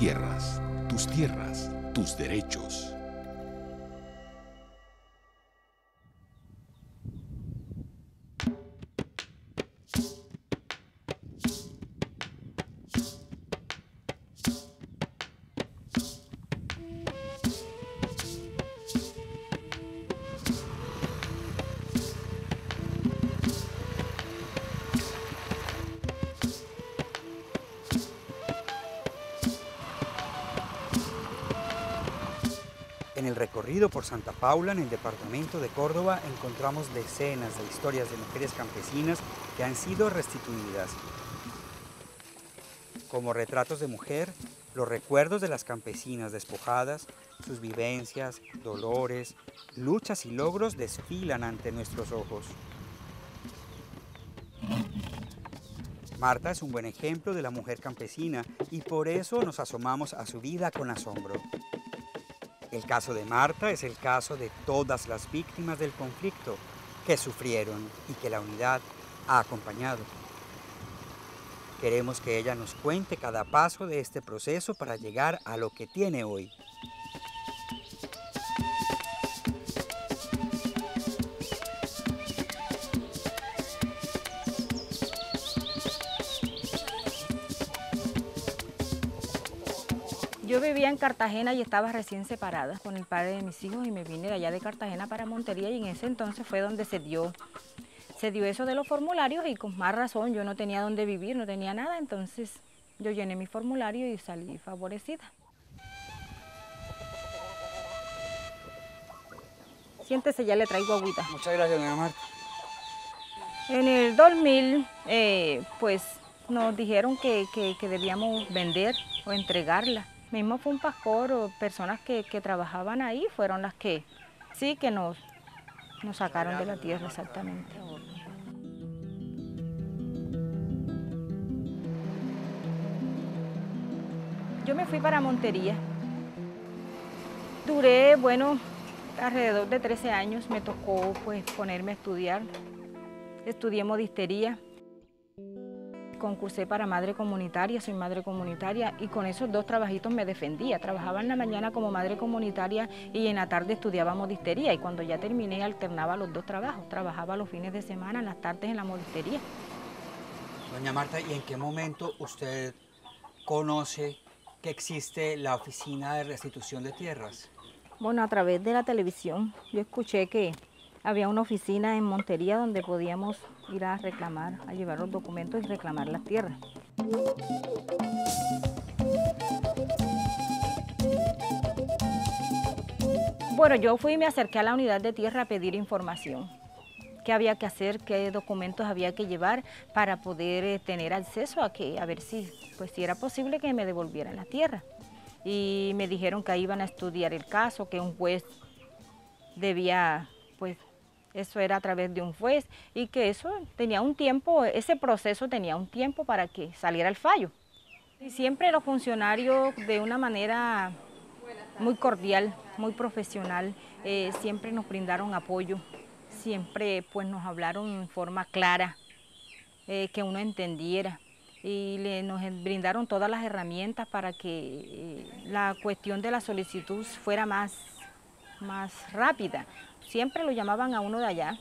tierras, tus tierras, tus derechos. Recorrido por Santa Paula, en el departamento de Córdoba, encontramos decenas de historias de mujeres campesinas que han sido restituidas. Como retratos de mujer, los recuerdos de las campesinas despojadas, sus vivencias, dolores, luchas y logros desfilan ante nuestros ojos. Marta es un buen ejemplo de la mujer campesina y por eso nos asomamos a su vida con asombro. El caso de Marta es el caso de todas las víctimas del conflicto que sufrieron y que la unidad ha acompañado. Queremos que ella nos cuente cada paso de este proceso para llegar a lo que tiene hoy. En Cartagena y estaba recién separada con el padre de mis hijos y me vine de allá de Cartagena para Montería y en ese entonces fue donde se dio, se dio eso de los formularios y con más razón yo no tenía dónde vivir, no tenía nada, entonces yo llené mi formulario y salí favorecida. Siéntese, ya le traigo agüita. Muchas gracias, doña Marta. En el 2000, eh, pues nos dijeron que, que, que debíamos vender o entregarla. Mismo pastor o personas que, que trabajaban ahí fueron las que sí que nos, nos sacaron de la tierra exactamente. Yo me fui para Montería. Duré, bueno, alrededor de 13 años. Me tocó pues ponerme a estudiar. Estudié modistería concursé para madre comunitaria, soy madre comunitaria y con esos dos trabajitos me defendía. Trabajaba en la mañana como madre comunitaria y en la tarde estudiaba modistería y cuando ya terminé alternaba los dos trabajos. Trabajaba los fines de semana, en las tardes en la modistería. Doña Marta, ¿y en qué momento usted conoce que existe la Oficina de Restitución de Tierras? Bueno, a través de la televisión yo escuché que había una oficina en Montería donde podíamos ir a reclamar, a llevar los documentos y reclamar las tierras. Bueno, yo fui y me acerqué a la unidad de tierra a pedir información. ¿Qué había que hacer? ¿Qué documentos había que llevar para poder eh, tener acceso a que, a ver si, pues, si era posible que me devolvieran la tierra? Y me dijeron que iban a estudiar el caso, que un juez debía pues eso era a través de un juez y que eso tenía un tiempo, ese proceso tenía un tiempo para que saliera el fallo. Y siempre los funcionarios de una manera muy cordial, muy profesional, eh, siempre nos brindaron apoyo, siempre pues nos hablaron en forma clara, eh, que uno entendiera. Y le, nos brindaron todas las herramientas para que eh, la cuestión de la solicitud fuera más, más rápida siempre lo llamaban a uno de allá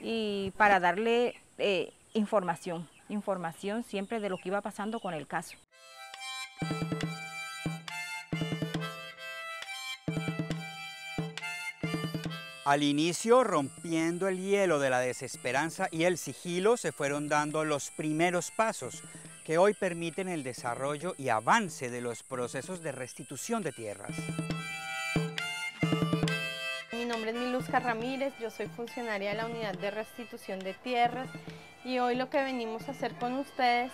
y para darle eh, información, información siempre de lo que iba pasando con el caso. Al inicio, rompiendo el hielo de la desesperanza y el sigilo, se fueron dando los primeros pasos que hoy permiten el desarrollo y avance de los procesos de restitución de tierras. Miluska Ramírez, yo soy funcionaria de la Unidad de Restitución de Tierras y hoy lo que venimos a hacer con ustedes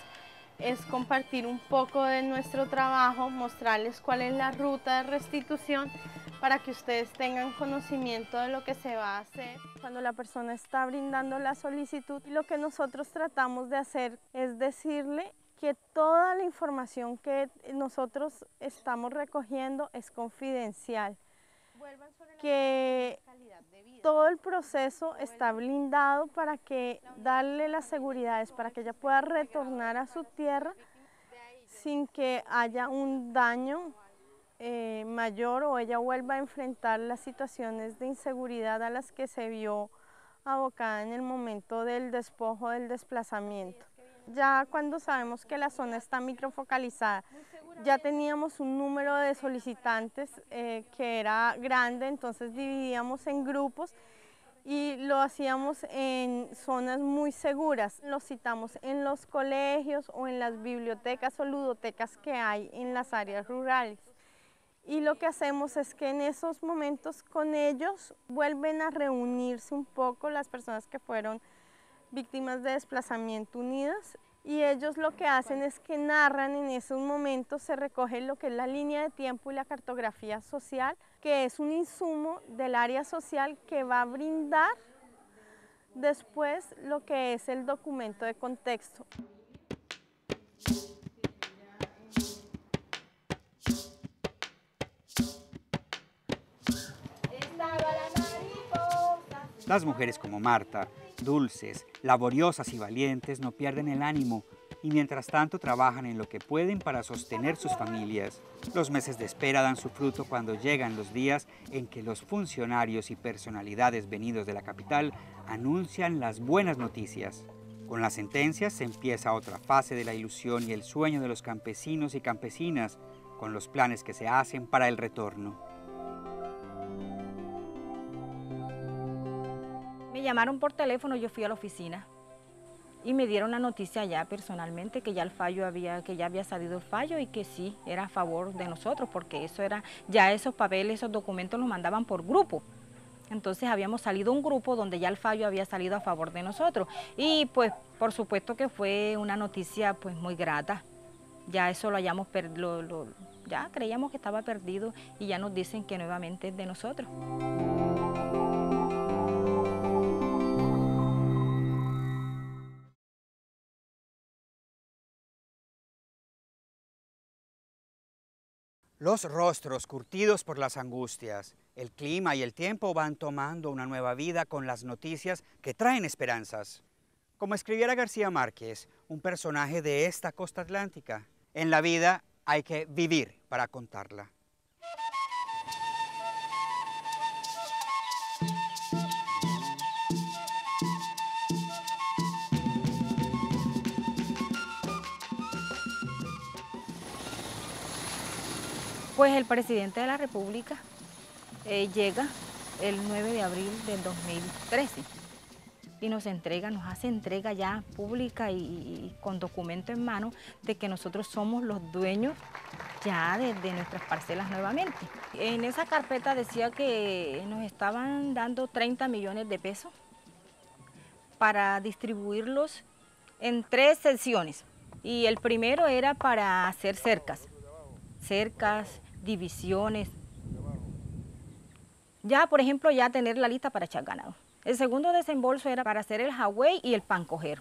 es compartir un poco de nuestro trabajo, mostrarles cuál es la ruta de restitución para que ustedes tengan conocimiento de lo que se va a hacer. Cuando la persona está brindando la solicitud, lo que nosotros tratamos de hacer es decirle que toda la información que nosotros estamos recogiendo es confidencial que todo el proceso está blindado para que darle las seguridades, para que ella pueda retornar a su tierra sin que haya un daño eh, mayor o ella vuelva a enfrentar las situaciones de inseguridad a las que se vio abocada en el momento del despojo, del desplazamiento. Ya cuando sabemos que la zona está microfocalizada, ya teníamos un número de solicitantes eh, que era grande, entonces dividíamos en grupos y lo hacíamos en zonas muy seguras. Lo citamos en los colegios o en las bibliotecas o ludotecas que hay en las áreas rurales. Y lo que hacemos es que en esos momentos con ellos vuelven a reunirse un poco las personas que fueron víctimas de desplazamiento unidas y ellos lo que hacen es que narran en esos momentos, se recoge lo que es la línea de tiempo y la cartografía social, que es un insumo del área social que va a brindar después lo que es el documento de contexto. Las mujeres como Marta, dulces, laboriosas y valientes, no pierden el ánimo y mientras tanto trabajan en lo que pueden para sostener sus familias. Los meses de espera dan su fruto cuando llegan los días en que los funcionarios y personalidades venidos de la capital anuncian las buenas noticias. Con las sentencias se empieza otra fase de la ilusión y el sueño de los campesinos y campesinas, con los planes que se hacen para el retorno. Llamaron por teléfono, yo fui a la oficina y me dieron la noticia ya personalmente que ya el fallo había, que ya había salido el fallo y que sí, era a favor de nosotros, porque eso era, ya esos papeles, esos documentos los mandaban por grupo. Entonces habíamos salido un grupo donde ya el fallo había salido a favor de nosotros. Y pues por supuesto que fue una noticia pues muy grata. Ya eso lo hayamos perdido, ya creíamos que estaba perdido y ya nos dicen que nuevamente es de nosotros. Los rostros curtidos por las angustias, el clima y el tiempo van tomando una nueva vida con las noticias que traen esperanzas. Como escribiera García Márquez, un personaje de esta costa atlántica, en la vida hay que vivir para contarla. Pues el presidente de la República eh, llega el 9 de abril del 2013 y nos entrega, nos hace entrega ya pública y, con documento en mano de que nosotros somos los dueños ya de, de, nuestras parcelas nuevamente. En esa carpeta decía que nos estaban dando 30 millones de pesos para distribuirlos en tres sesiones y el primero era para hacer cercas, cercas, divisiones. Ya, por ejemplo, ya tener la lista para echar ganado. El segundo desembolso era para hacer el Huawei y el pan coger.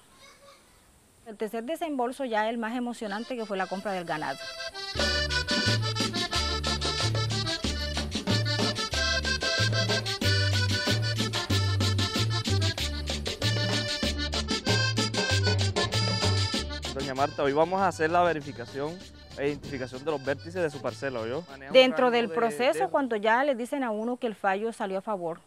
El tercer desembolso ya el más emocionante que fue la compra del ganado. Doña Marta, hoy vamos a hacer la verificación identificación de los vértices de su parcela, ¿yo? Dentro del proceso, cuando ya le dicen a uno que el fallo salió a favor,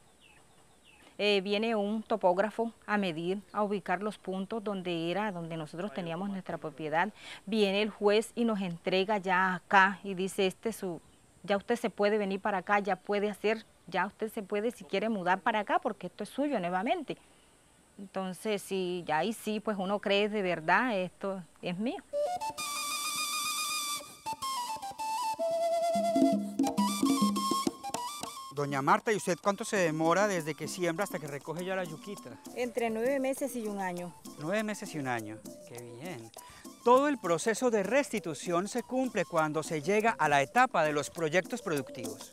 eh, viene un topógrafo a medir, a ubicar los puntos donde era, donde nosotros teníamos nuestra propiedad. Viene el juez y nos entrega ya acá y dice, este su, ya usted se puede venir para acá, ya puede hacer, ya usted se puede si quiere mudar para acá porque esto es suyo nuevamente. Entonces, si ya ahí sí, pues uno cree de verdad, esto es mío. Doña Marta, ¿y usted cuánto se demora desde que siembra hasta que recoge ya la yuquita? Entre nueve meses y un año. Nueve meses y un año, qué bien. Todo el proceso de restitución se cumple cuando se llega a la etapa de los proyectos productivos.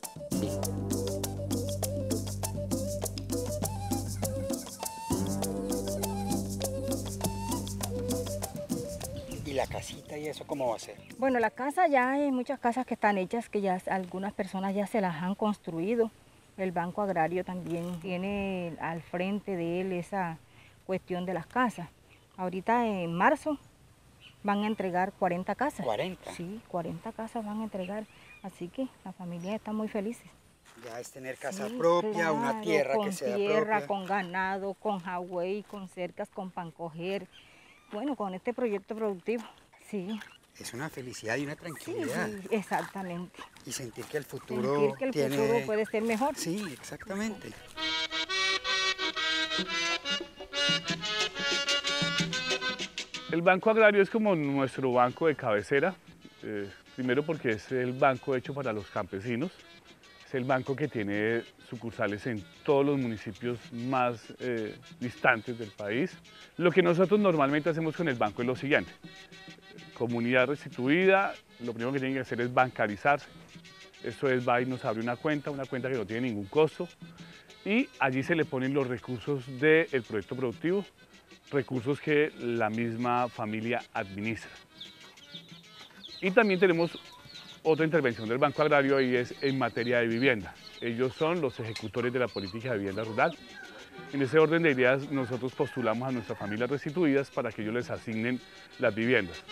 ¿Y eso cómo va a ser? Bueno, la casa ya hay muchas casas que están hechas, que ya algunas personas ya se las han construido. El Banco Agrario también tiene al frente de él esa cuestión de las casas. Ahorita en marzo van a entregar 40 casas. 40. Sí, 40 casas van a entregar, así que la familia está muy felices. Ya es tener casa Sí, propia, una tierra con que sea tierra, propia. con ganado, con Hawái, con cercas, con pancoger. Bueno, con este proyecto productivo. Sí, Es una felicidad y una sí, tranquilidad. sí, exactamente. Y sentir que el futuro Sentir que el tiene... futuro puede ser mejor. Sí, exactamente. El Banco Agrario es como nuestro banco de cabecera, eh, primero porque es el banco hecho para los campesinos, es el banco que tiene sucursales en todos los municipios más eh, distantes del país. Lo que nosotros normalmente hacemos con el banco es lo siguiente, comunidad restituida, lo primero que tienen que hacer es bancarizarse, eso es va y nos abre una cuenta, una cuenta que no tiene ningún costo, y allí se le ponen los recursos del proyecto productivo, recursos que la misma familia administra. Y también tenemos otra intervención del Banco Agrario y es en materia de vivienda. Ellos son los ejecutores de la política de vivienda rural. En ese orden de ideas nosotros postulamos a nuestras familias restituidas para que ellos les asignen las viviendas.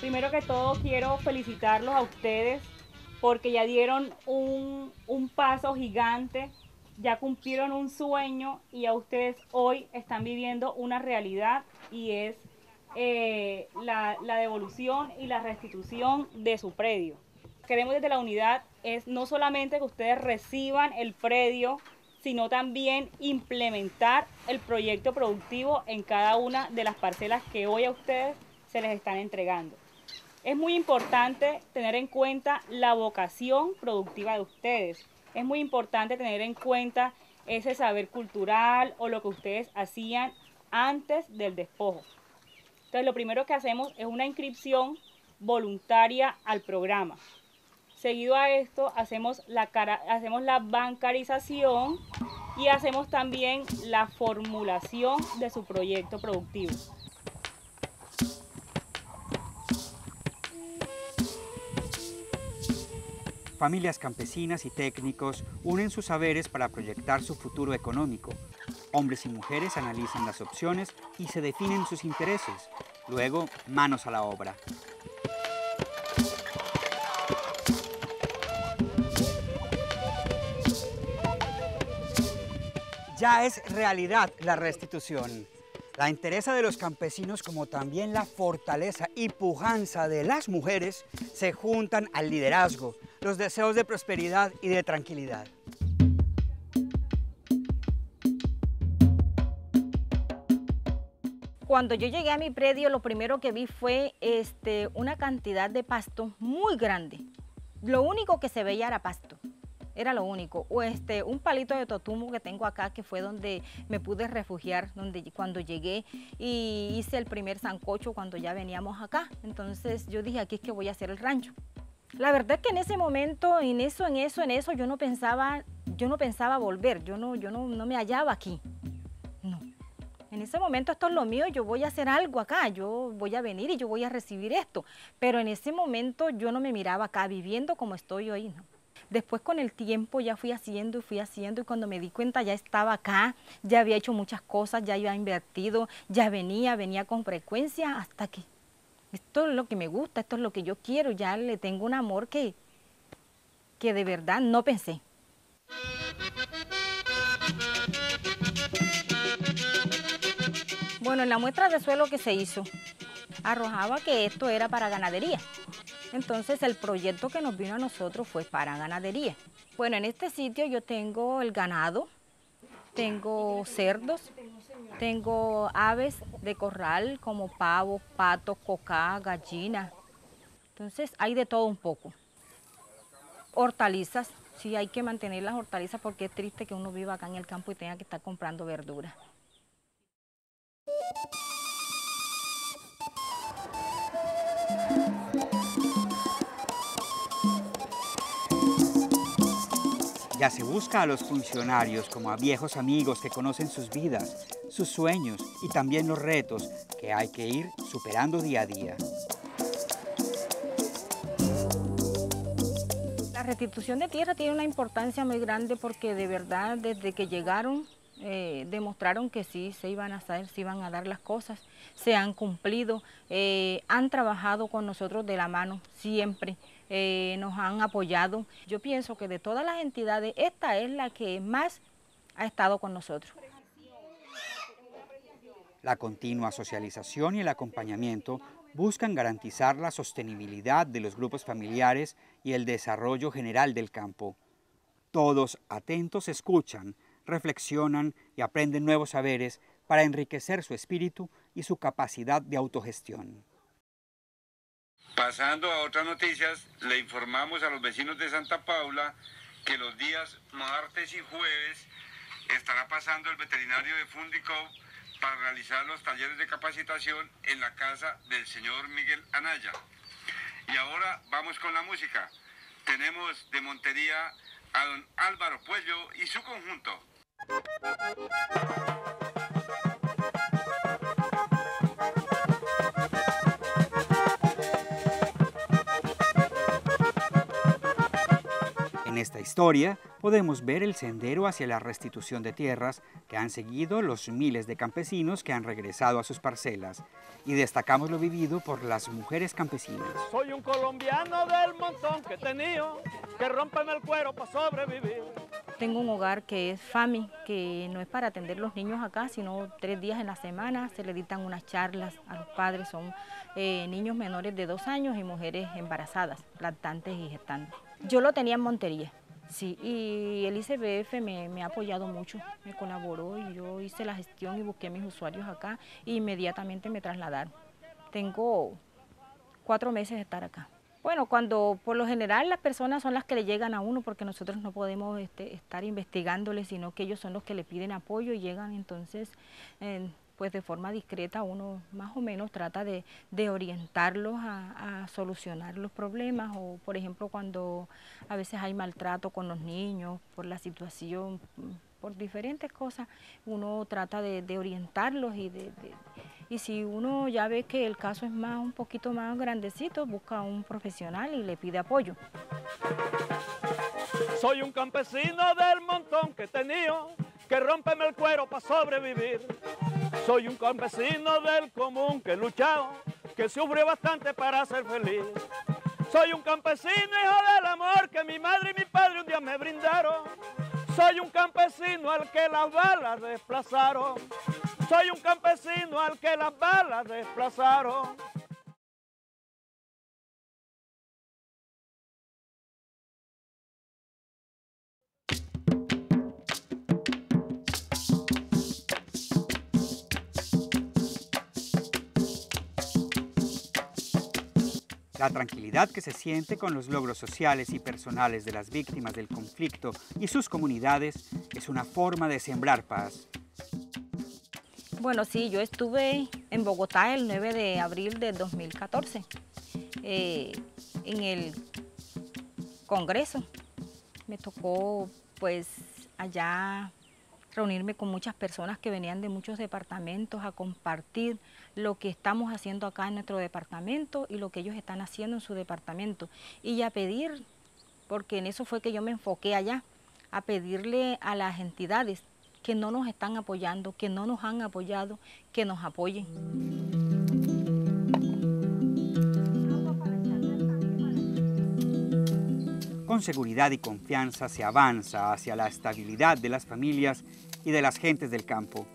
Primero que todo quiero felicitarlos a ustedes porque ya dieron un, un paso gigante, ya cumplieron un sueño y a ustedes hoy están viviendo una realidad y es eh, la, la devolución y la restitución de su predio. Queremos desde la unidad es no solamente que ustedes reciban el predio, sino también implementar el proyecto productivo en cada una de las parcelas que hoy a ustedes se les están entregando. Es muy importante tener en cuenta la vocación productiva de ustedes. Es muy importante tener en cuenta ese saber cultural o lo que ustedes hacían antes del despojo. Entonces, lo primero que hacemos es una inscripción voluntaria al programa. Seguido a esto, hacemos la, hacemos la bancarización y hacemos también la formulación de su proyecto productivo. Familias campesinas y técnicos unen sus saberes para proyectar su futuro económico. Hombres y mujeres analizan las opciones y se definen sus intereses. Luego, manos a la obra. Ya es realidad la restitución. La interesa de los campesinos como también la fortaleza y pujanza de las mujeres se juntan al liderazgo, los deseos de prosperidad y de tranquilidad. Cuando yo llegué a mi predio, lo primero que vi fue este, una cantidad de pasto muy grande. Lo único que se veía era pasto. Era lo único. O este, un palito de totumo que tengo acá, que fue donde me pude refugiar donde, cuando llegué y hice el primer sancocho cuando ya veníamos acá. Entonces yo dije, aquí es que voy a hacer el rancho. La verdad es que en ese momento, en eso, en eso, en eso, yo no pensaba, yo no pensaba volver, yo no, yo no, no me hallaba aquí. En ese momento esto es lo mío, yo voy a hacer algo acá, yo voy a venir y yo voy a recibir esto. Pero en ese momento yo no me miraba acá viviendo como estoy hoy, ¿no? Después con el tiempo ya fui haciendo y fui haciendo y cuando me di cuenta ya estaba acá, ya había hecho muchas cosas, ya había invertido, ya venía, venía con frecuencia hasta que esto es lo que me gusta, esto es lo que yo quiero, ya le tengo un amor que, que de verdad no pensé. En la muestra de suelo que se hizo, arrojaba que esto era para ganadería. Entonces el proyecto que nos vino a nosotros fue para ganadería. Bueno, en este sitio yo tengo el ganado, tengo cerdos, tengo aves de corral como pavos, patos, cocá, gallina. Entonces hay de todo un poco. Hortalizas, sí hay que mantener las hortalizas porque es triste que uno viva acá en el campo y tenga que estar comprando verduras. Ya se busca a los funcionarios como a viejos amigos que conocen sus vidas, sus sueños y también los retos que hay que ir superando día a día. La restitución de tierra tiene una importancia muy grande porque de verdad desde que llegaron eh, demostraron que sí, se iban a hacer, se iban a dar las cosas, se han cumplido, eh, han trabajado con nosotros de la mano siempre, eh, nos han apoyado. Yo pienso que de todas las entidades, esta es la que más ha estado con nosotros. La continua socialización y el acompañamiento buscan garantizar la sostenibilidad de los grupos familiares y el desarrollo general del campo. Todos atentos escuchan, reflexionan y aprenden nuevos saberes para enriquecer su espíritu y su capacidad de autogestión. Pasando a otras noticias, le informamos a los vecinos de Santa Paula que los días martes y jueves estará pasando el veterinario de Fundicov para realizar los talleres de capacitación en la casa del señor Miguel Anaya. Y ahora vamos con la música. Tenemos de Montería a don Álvaro Puello y su conjunto. En esta historia podemos ver el sendero hacia la restitución de tierras que han seguido los miles de campesinos que han regresado a sus parcelas y destacamos lo vivido por las mujeres campesinas. Soy un colombiano del montón que he tenido, que rompen el cuero para sobrevivir. Tengo un hogar que es FAMI, que no es para atender los niños acá, sino tres días en la semana se le dictan unas charlas a los padres, son eh, niños menores de dos años y mujeres embarazadas, lactantes y gestantes. Yo lo tenía en Montería, sí, y el ICBF me, me, ha apoyado mucho, me colaboró y yo hice la gestión y busqué mis usuarios acá e inmediatamente me trasladaron. Tengo cuatro meses de estar acá. Bueno, cuando por lo general las personas son las que le llegan a uno porque nosotros no podemos este, estar investigándoles, sino que ellos son los que le piden apoyo y llegan entonces eh, pues de forma discreta uno más o menos trata de, de orientarlos a, a, solucionar los problemas o por ejemplo cuando a veces hay maltrato con los niños por la situación, por diferentes cosas, uno trata de, orientarlos y de, y si uno ya ve que el caso es más un poquito más grandecito, busca a un profesional y le pide apoyo. Soy un campesino del montón que he tenido, que rompeme el cuero para sobrevivir. Soy un campesino del común que he luchado, que sufre bastante para ser feliz. Soy un campesino hijo del amor que mi madre y mi padre un día me brindaron. Soy un campesino al que las balas desplazaron. Soy un campesino al que las balas desplazaron. La tranquilidad que se siente con los logros sociales y personales de las víctimas del conflicto y sus comunidades es una forma de sembrar paz. Bueno, sí, yo estuve en Bogotá el 9 de abril de 2014, eh, en el Congreso. Me tocó pues allá reunirme con muchas personas que venían de muchos departamentos a compartir lo que estamos haciendo acá en nuestro departamento y lo que ellos están haciendo en su departamento. Y a pedir, porque en eso fue que yo me enfoqué allá, a pedirle a las entidades que no nos están apoyando, que no nos han apoyado, que nos apoyen. Con seguridad y confianza se avanza hacia la estabilidad de las familias y de las gentes del campo.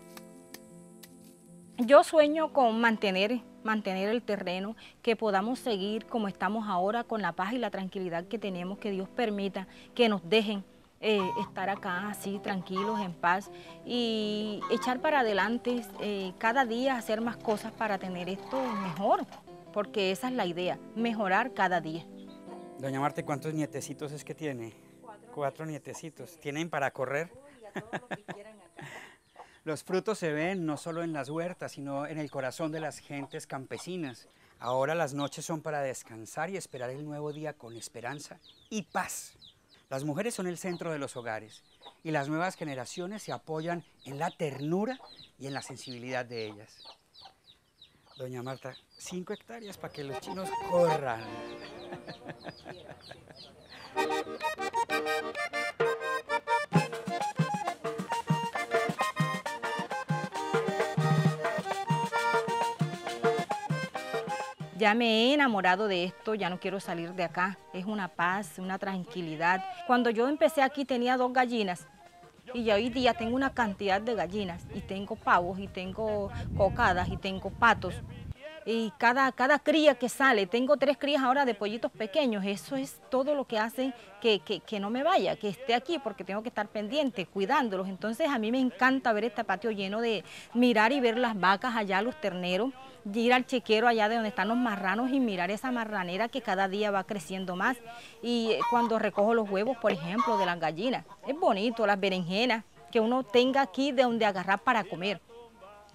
Yo sueño con mantener, mantener el terreno, que podamos seguir como estamos ahora con la paz y la tranquilidad que tenemos, que Dios permita que nos dejen eh, estar acá así tranquilos, en paz y echar para adelante eh, cada día, hacer más cosas para tener esto mejor, porque esa es la idea, mejorar cada día. Doña Marta, ¿cuántos nietecitos es que tiene? Cuatro, Cuatro nietecitos. ¿Tienen para correr? Los frutos se ven no solo en las huertas, sino en el corazón de las gentes campesinas. Ahora las noches son para descansar y esperar el nuevo día con esperanza y paz. Las mujeres son el centro de los hogares y las nuevas generaciones se apoyan en la ternura y en la sensibilidad de ellas doña Marta, cinco hectáreas para que los chinos corran. ya me he enamorado de esto, ya no quiero salir de acá. Es una paz, una tranquilidad. Cuando yo empecé aquí tenía dos gallinas y ya hoy día tengo una cantidad de gallinas y tengo pavos y tengo cocadas y tengo patos y cada, cada cría que sale, tengo tres crías ahora de pollitos pequeños, eso es todo lo que hace que, que, no me vaya, que esté aquí porque tengo que estar pendiente, cuidándolos. Entonces a mí me encanta ver este patio lleno de mirar y ver las vacas allá, los terneros, ir al chequero allá de donde están los marranos y mirar esa marranera que cada día va creciendo más. Y cuando recojo los huevos, por ejemplo, de las gallinas, es bonito, las berenjenas, que uno tenga aquí de donde agarrar para comer.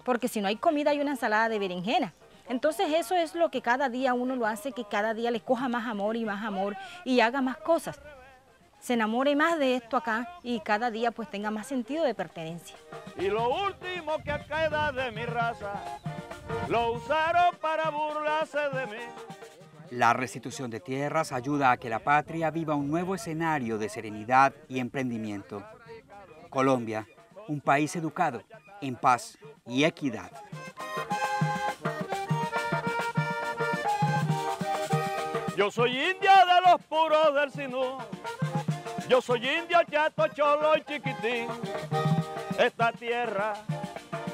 Porque si no hay comida hay una ensalada de berenjena. Entonces eso es lo que cada día uno lo hace, que cada día le coja más amor y más amor y haga más cosas. Se enamore más de esto acá y cada día pues tenga más sentido de pertenencia. Y lo último que queda de mi raza, lo usaron para burlarse de mí. La restitución de tierras ayuda a que la patria viva un nuevo escenario de serenidad y emprendimiento. Colombia, un país educado, en paz y equidad. Yo soy india de los puros del sinú. Yo soy india, chato, cholo y chiquitín. Esta tierra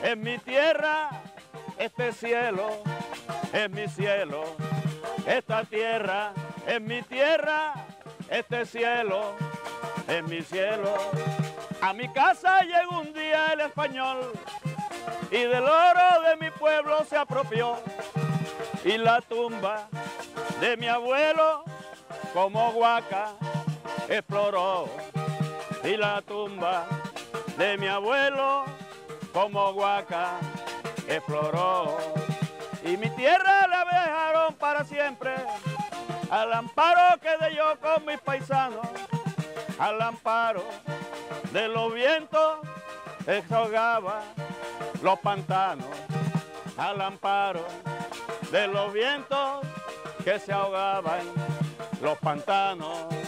es mi tierra, este cielo es mi cielo. Esta tierra es mi tierra, este cielo es mi cielo. A mi casa llegó un día el español y del oro de mi pueblo se apropió y la tumba de mi abuelo como guaca exploró. Y la tumba de mi abuelo como guaca exploró. Y mi tierra la dejaron para siempre al amparo que de yo con mis paisanos al amparo de los vientos exhogaba los pantanos al amparo de los vientos que se ahogaban los pantanos